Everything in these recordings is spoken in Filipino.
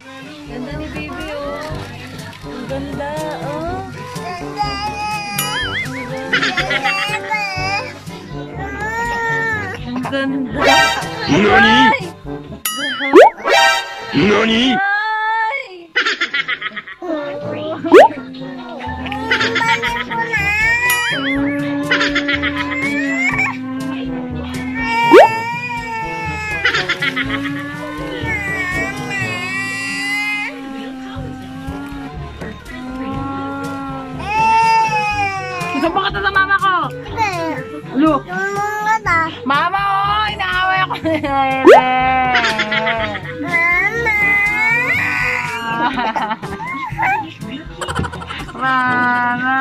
Ganda ni baby, oh. Ang ganda, oh. Ang ganda. NANI? Ay! 何 Lu. Mama, oh, inaaway ako ni Mama.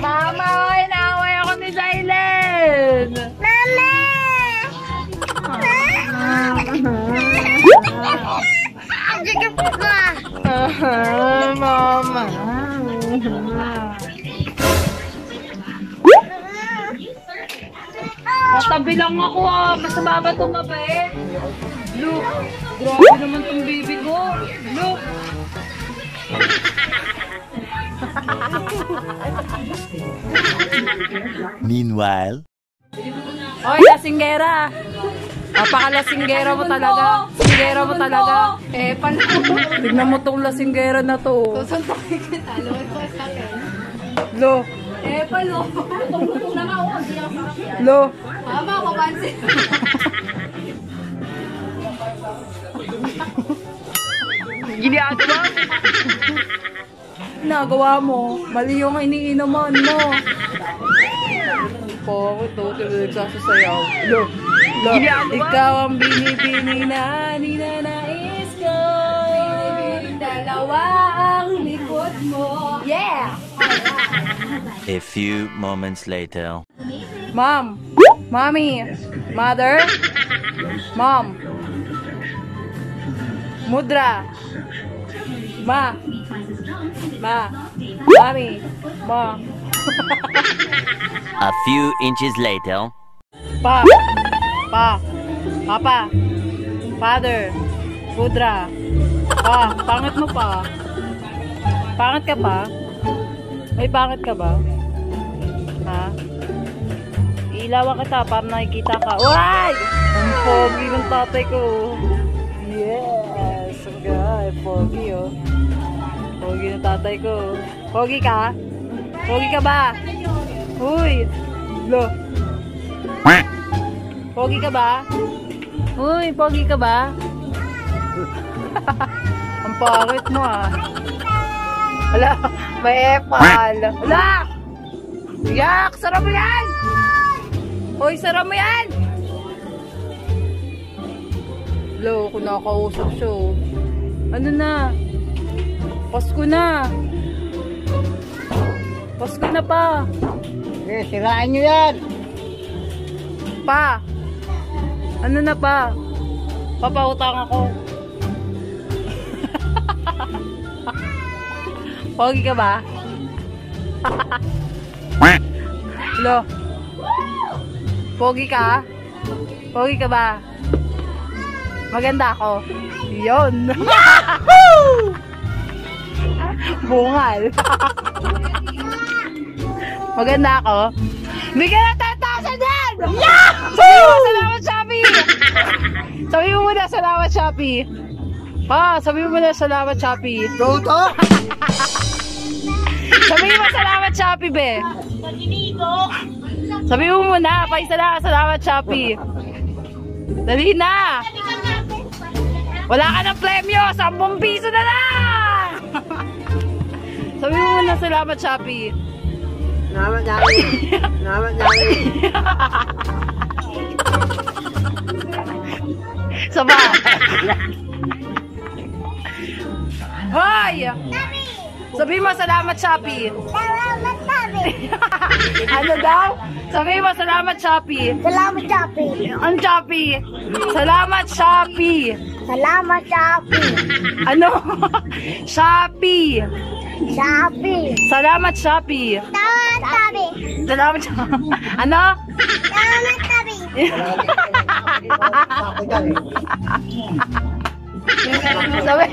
Mama, oh, inaaway ako ni Zylen. Mama. Tatabi lang ako ah. Basta baba tumabi. Look. Grabe naman tong baby ko. Look. Meanwhile, Hoy, lasinggera. Napaka-lasinggera mo talaga. Lasinggera mo talaga. Eh, pala. Tignan mo tong lasinggera na to. Susuntokin kita. Lord ko sa akin. Lo. Eh, palo. Tungtong naman ako. Hindi ako sakit. Lo. Mama, mapansin. Ginagawa Nagawa mo. Mali yung iniinuman mo. Bakit to? Tuloy nagsasasayaw. Lo. Lo. Ikaw ang binibini na ninanais a few moments later. Mom. Mommy. Mother. Mom. Mudra. Ma. Ma. Mommy. Ma. A few inches later. Pa. Pa. Papa. Father. Mudra. Pa. Pangit mo pa. Pangit ka pa? May pangit ka ba? Ha? Ilawan kita para nakikita ka. Uy! Ang pogi ng tatay ko. Yes! Ang gay. Pogi oh. Pogi ng tatay ko. Pogi ka? Pogi ka ba? Uy! Lo. Pogi ka ba? Uy, pogi ka ba? Ang pangit mo ah. Wala, may epal. Wala! Yak! Sarap mo yan! Hoy, sarap mo yan! Lo, kung nakausap siya oh. Ano na? Pasko na! Pasko na pa! Eh, siraan nyo yan. Pa! Ano na pa? Papautang ako. Pogi ka ba? Lo. Pogi ka? Pogi ka ba? Maganda ako. Yun. Bungal. Maganda ako. Bigyan na 10,000 yan! Sabi mo salamat, Shopee! Sabi mo muna salamat, Shopee. Pa, sabi mo muna salamat, Shopee. Toto? Sabi mo salamat, Shopee, be. Sabi mo muna, pa isa na, salamat, Shopee. Dali na! Wala ka ng premyo! 10 piso na lang! Sabi mo muna, salamat, Shopee. Naman namin. Naman namin. Saba. Hoy! Sabi mo salamat, Shopee. Salamat, Sabi. ano daw? Sabi mo salamat, Shopee. Salamat, Shopee. Ang Shopee. Salamat, Shopee. Salamat, Shopee. Ano? Shopee. Shopee. Salamat, Shopee. Salamat, Sabi. Salamat, Shopee. Ano? Salamat, Sabi. Ako dyan eh. Sabi,